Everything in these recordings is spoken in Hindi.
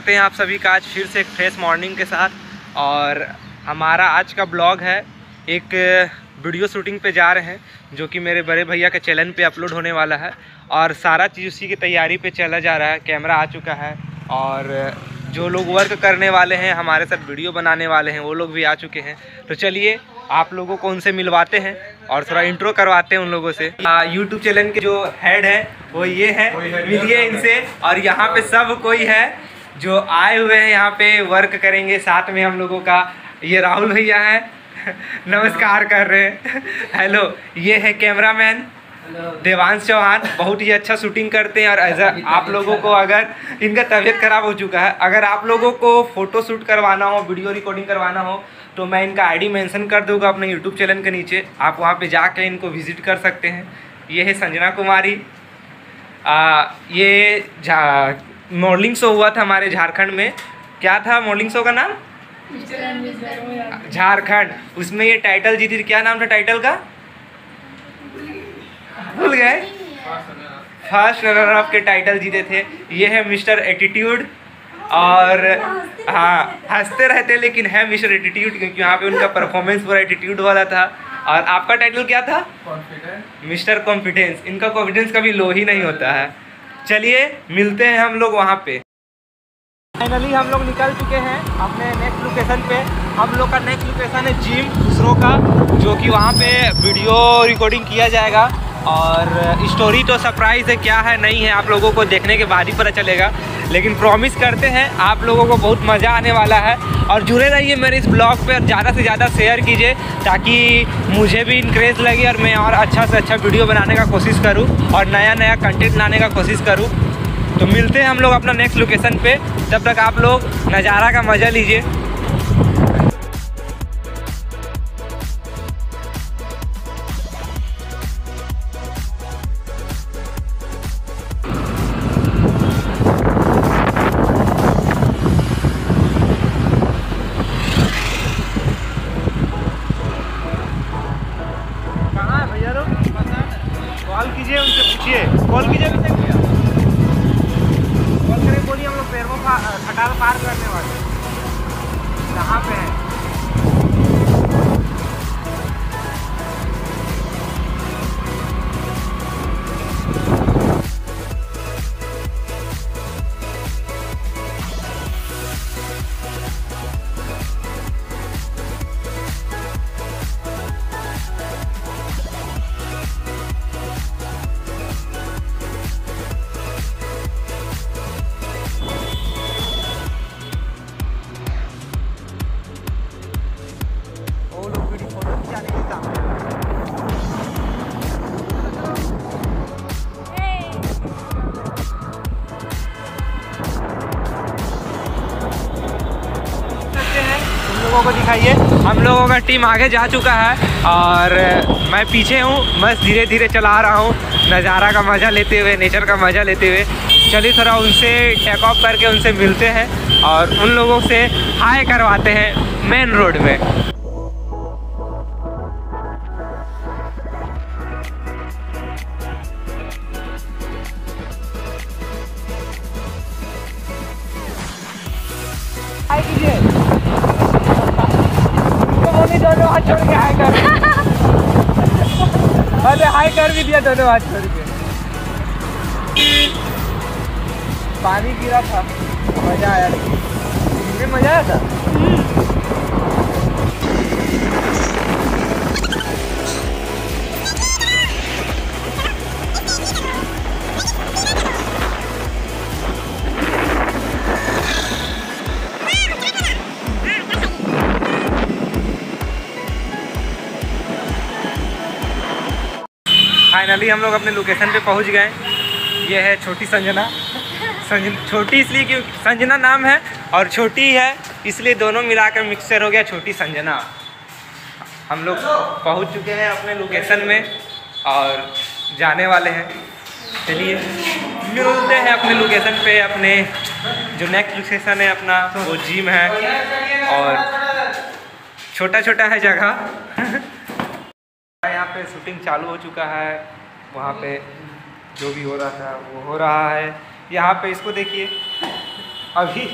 करते हैं आप सभी का आज फिर से एक फ्रेश मॉर्निंग के साथ। और हमारा आज का ब्लॉग है एक वीडियो शूटिंग पे जा रहे हैं जो कि मेरे बड़े भैया के चैनल पे अपलोड होने वाला है। और सारा चीज़ उसी की तैयारी पे चला जा रहा है कैमरा आ चुका है। और जो लोग वर्क करने वाले हैं हमारे साथ वीडियो बनाने वाले हैं वो लोग भी आ चुके हैं। तो चलिए आप लोगों को उनसे मिलवाते हैं और थोड़ा इंट्रो करवाते हैं उन लोगों से। यूट्यूब चैनल के जो हेड है वो ये है। मिलिए इनसे। और यहाँ पे सब कोई है। जो आए हुए हैं यहाँ पे वर्क करेंगे साथ में हम लोगों का। ये राहुल भैया है। नमस्कार कर रहे हैं। हेलो ये है कैमरामैन देवांश चौहान। बहुत ही अच्छा शूटिंग करते हैं और एज आप लोगों को अगर इनका तबीयत खराब हो चुका है अगर आप लोगों को फ़ोटो शूट करवाना हो वीडियो रिकॉर्डिंग करवाना हो तो मैं इनका आईडी मेंशन कर दूँगा अपने यूट्यूब चैनल के नीचे। आप वहाँ पे जाके इनको विज़िट कर सकते हैं। ये है संजना कुमारी। आ, ये मॉर्निंग शो हुआ था हमारे झारखंड में। क्या था मॉर्निंग शो का नाम? झारखंड। उसमें ये टाइटल जीती थी। क्या नाम था टाइटल का? भूल गए। फ़र्स्ट रनर अप के टाइटल जीते थे। ये है मिस्टर एटीट्यूड और हाँ हँसते रहते लेकिन है मिस्टर एटीट्यूड क्योंकि यहाँ पे उनका परफॉर्मेंस पूरा एटीट्यूड वाला था। और आपका टाइटल क्या था? मिस्टर कॉन्फिडेंस इनका कॉन्फिडेंस कभी लो ही नहीं होता है। चलिए, मिलते हैं हम लोग वहाँ पे। फाइनली हम लोग निकल चुके हैं अपने नेक्स्ट लोकेशन पे। हम लोग का नेक्स्ट लोकेशन है जिम, दूसरों का, जो कि वहाँ पे वीडियो रिकॉर्डिंग किया जाएगा। और स्टोरी तो सरप्राइज़ है, क्या है, नहीं है, आप लोगों को देखने के बाद ही पता चलेगा। लेकिन प्रॉमिस करते हैं, आप लोगों को बहुत मज़ा आने वाला है। और जुड़े रहिए मेरे इस ब्लॉग पे ज़्यादा से ज़्यादा शेयर कीजिए, ताकि मुझे भी इंक्रेज लगे और मैं और अच्छा से अच्छा वीडियो बनाने का कोशिश करूँ और नया नया कंटेंट लाने का कोशिश करूँ। तो मिलते हैं हम लोग अपना नेक्स्ट लोकेशन पे। तब तक आप लोग नज़ारा का मज़ा लीजिए। लोगों को दिखाइए। हम लोगों का टीम आगे जा चुका है और मैं पीछे हूँ, बस धीरे धीरे चला रहा हूँ। नज़ारा का मज़ा लेते हुए नेचर का मज़ा लेते हुए। चलिए थोड़ा उनसे टेक ऑफ़ करके उनसे मिलते हैं और उन लोगों से हाई करवाते हैं मेन रोड में। हाय तो बोली दोनों हाथ छोड़ के हाई कर अरे हाई कर भी दिया दोनों हाथ छोड़ के। पानी गिरा था। मज़ा आया। लेकिन मज़ा आया था? फाइनली हम लोग अपने लोकेशन पे पहुँच गए। ये है छोटी संजना। संजन, छोटी इसलिए क्योंकि संजना नाम है और छोटी है, इसलिए दोनों मिलाकर मिक्सचर हो गया छोटी संजना। हम लोग पहुँच चुके हैं अपने लोकेशन में और जाने वाले हैं। चलिए, मिलते हैं अपने लोकेशन पे, अपने जो नेक्स्ट लोकेशन है, अपना वो जिम है। और छोटा छोटा है जगह। यहाँ पे शूटिंग चालू हो चुका है। वहाँ पे जो भी हो रहा था वो हो रहा है। यहाँ पे इसको देखिए। अभी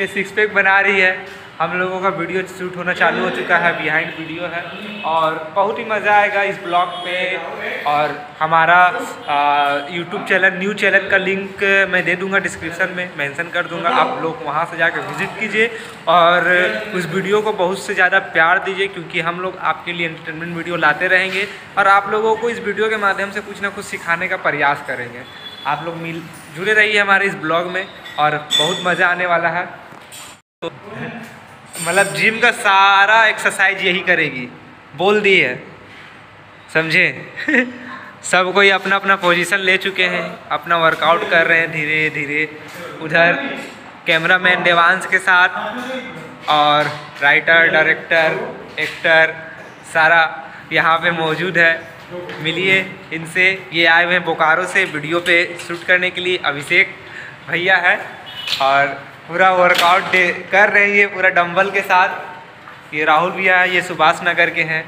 ये सिक्स पैक बना रही है। हम लोगों का वीडियो शूट होना चालू हो चुका है बिहाइंड वीडियो है और बहुत ही मज़ा आएगा इस ब्लॉग पे और हमारा यूट्यूब चैनल न्यू चैनल का लिंक मैं दे दूँगा डिस्क्रिप्शन में मेंशन कर दूँगा, आप लोग वहाँ से जाकर विज़िट कीजिए और उस वीडियो को बहुत से ज़्यादा प्यार दीजिए क्योंकि हम लोग आपके लिए एंटरटेनमेंट वीडियो लाते रहेंगे और आप लोगों को इस वीडियो के माध्यम से कुछ ना कुछ सिखाने का प्रयास करेंगे। आप लोग मिल, जुड़े रहिए हमारे इस ब्लॉग में और बहुत मज़ा आने वाला है। तो मतलब जिम का सारा एक्सरसाइज यही करेगी। बोल दी है। समझे? सब कोई अपना अपना पोजीशन ले चुके हैं, अपना वर्कआउट कर रहे हैं धीरे धीरे। उधर कैमरामैन देवांश के साथ और राइटर डायरेक्टर एक्टर सारा यहाँ पे मौजूद है। मिलिए इनसे। ये आए हुए हैं बोकारो से वीडियो पे शूट करने के लिए। अभिषेक भैया है और पूरा वर्कआउट कर रहे हैं पूरा डंबल के साथ। ये राहुल भैया है ये सुभाष नगर के हैं।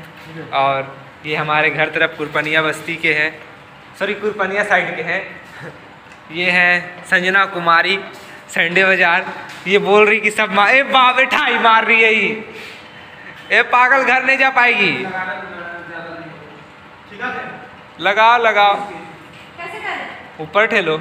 और ये हमारे घर तरफ़ कुरपनिया बस्ती के हैं। सॉरी कुरपनिया साइड के हैं। ये हैं संजना कुमारी संडे बाज़ार ये बोल रही कि सब माँ ए बाप ठाई मार रही है ये। ए पागल घर नहीं जा पाएगी। लगाओ लगाओ ऊपर ठेलो।